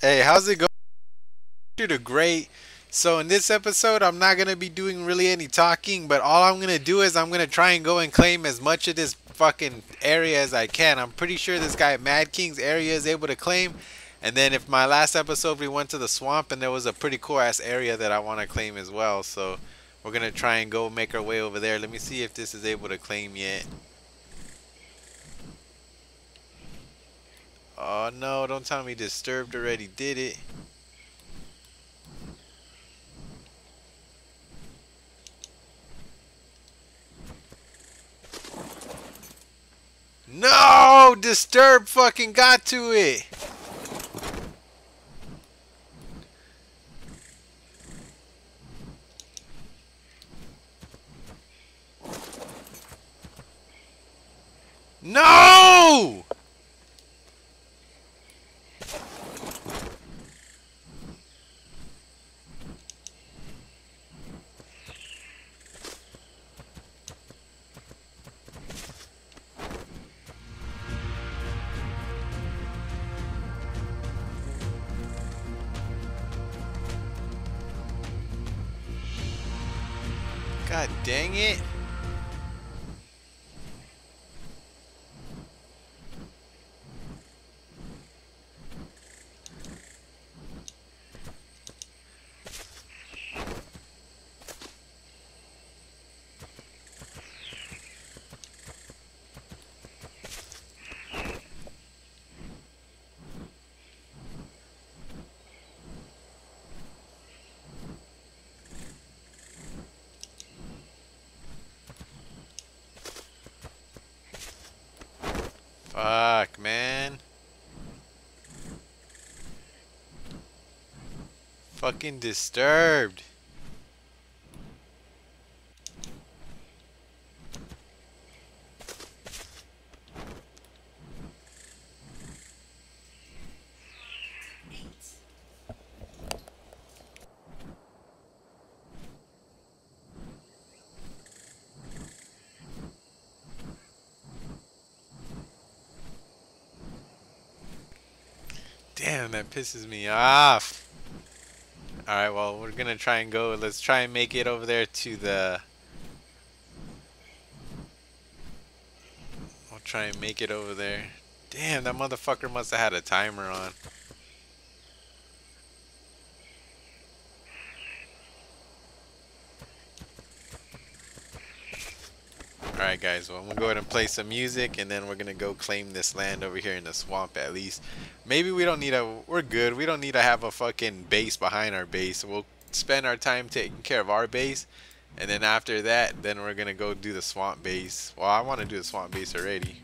Hey, how's it going? Dude, great. So in this episode, I'm not gonna be doing really any talking, but all I'm gonna do is I'm gonna try and go and claim as much of this fucking area as I can. I'm pretty sure this guy Mad King's area is able to claim. And then if my last episode we went to the swamp and there was a pretty cool ass area that I want to claim as well. So we're gonna try and go make our way over there. Let me see if this is able to claim yet. Oh no, don't tell me Disturbed already did it. No! Disturbed fucking got to it! No! Dang it. Fuck, man. Fucking disturbed. Damn, that pisses me off. Alright, well, we're gonna try and go. Let's try and make it over there to the... We'll try and make it over there. Damn, that motherfucker must have had a timer on. Guys, well I'm gonna go ahead and play some music and then we're gonna go claim this land over here in the swamp at least. Maybe we don't need a, we're good, we don't need to have a fucking base behind our base. We'll spend our time taking care of our base and then after that, then we're gonna go do the swamp base. Well, I wanna do the swamp base already.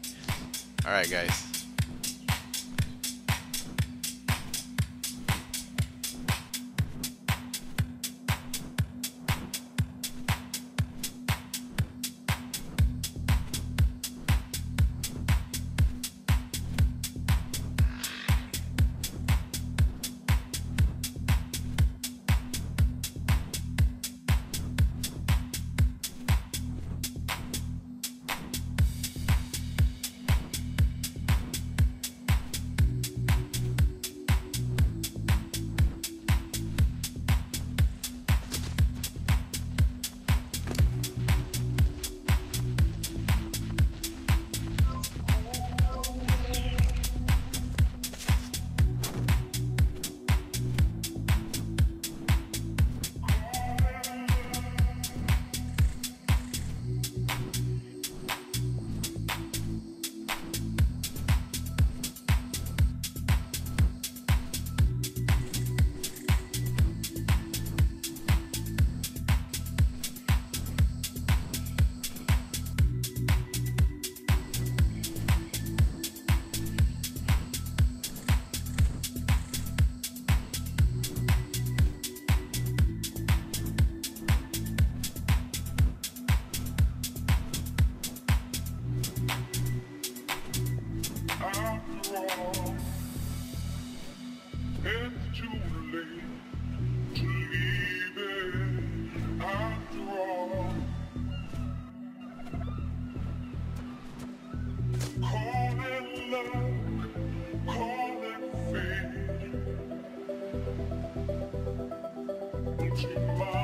Alright guys. kitchen.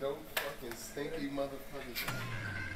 dope fucking stinky motherfuckers.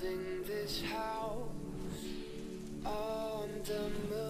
building this house on the moon.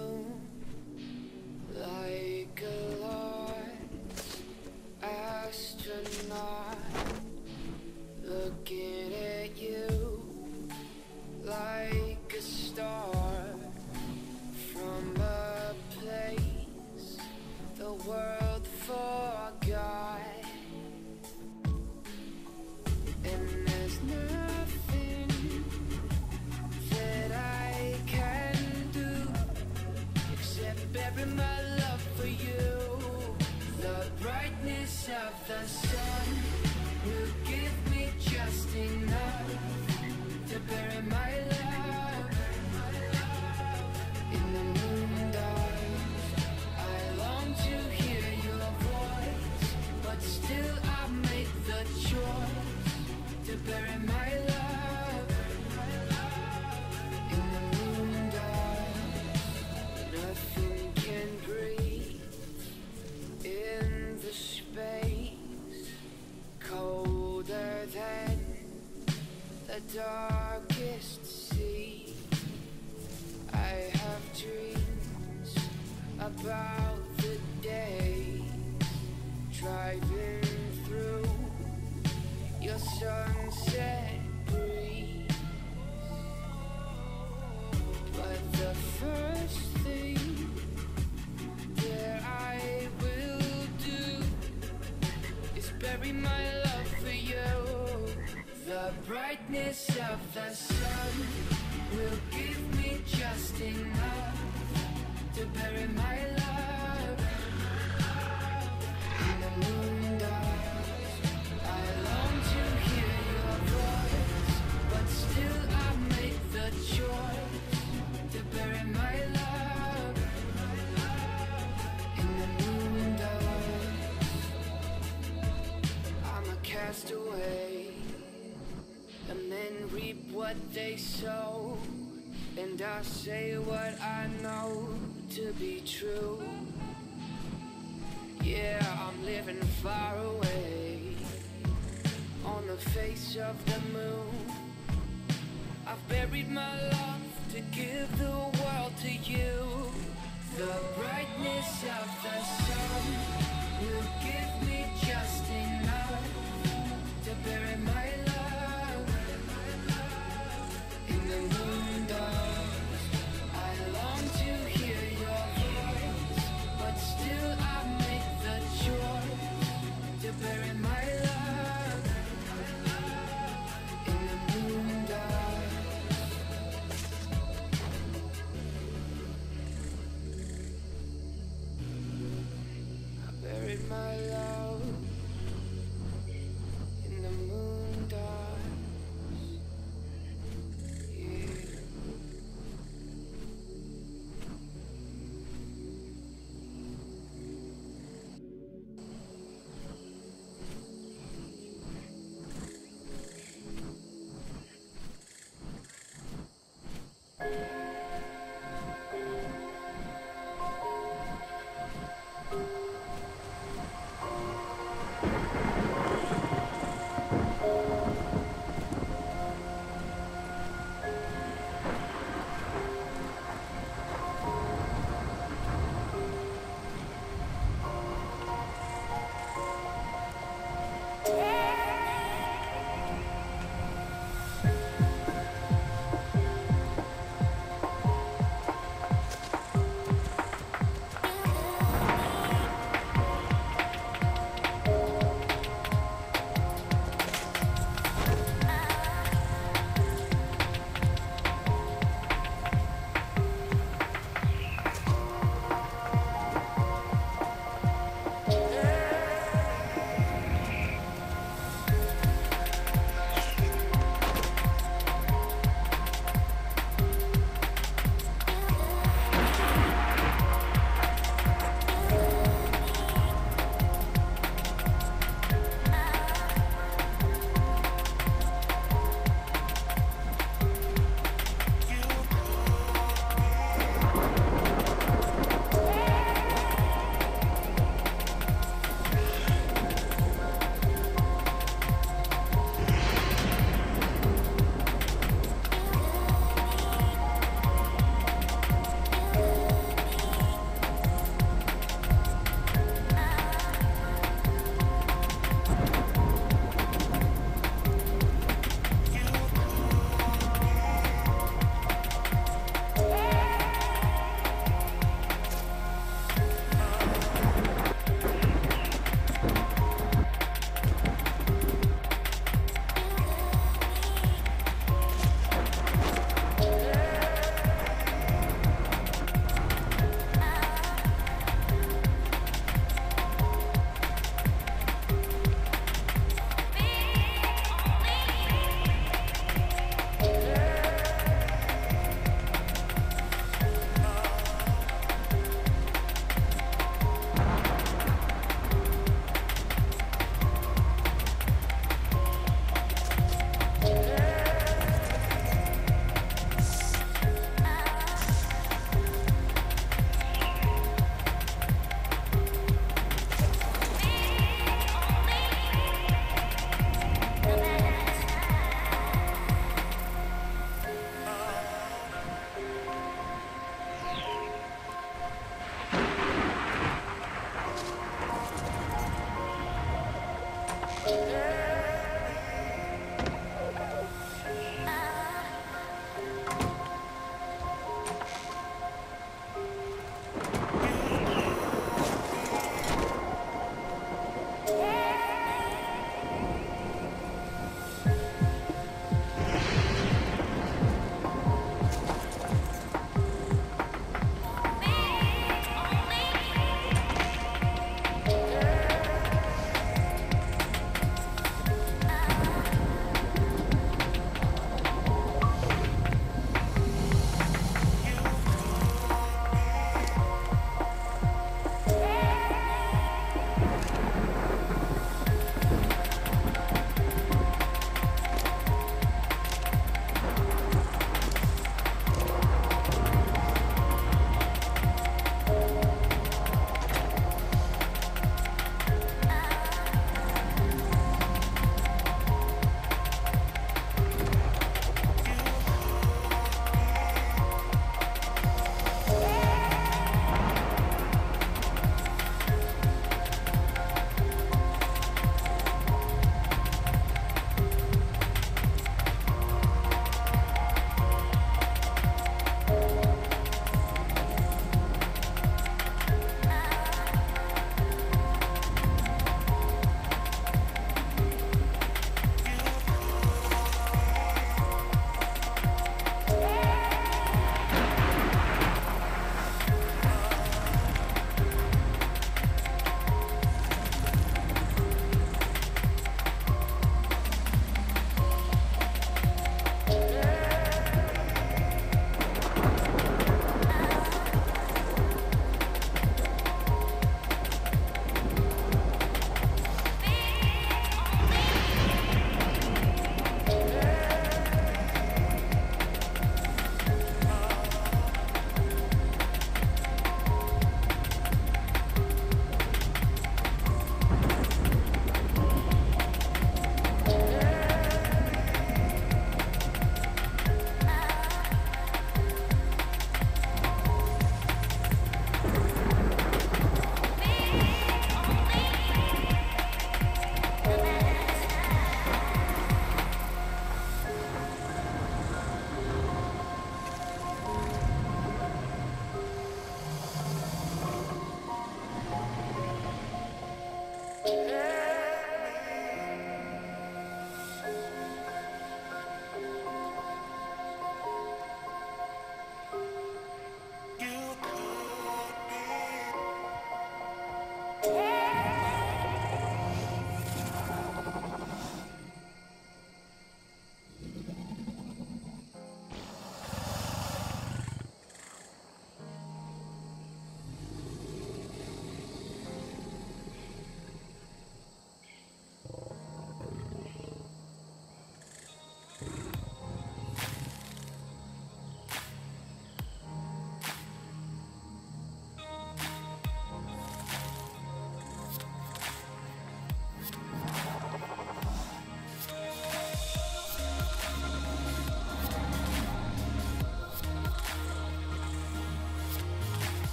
I say what I know to be true. Yeah, I'm living far away on the face of the moon. I've buried my love to give the world to you. The brightness of the sun.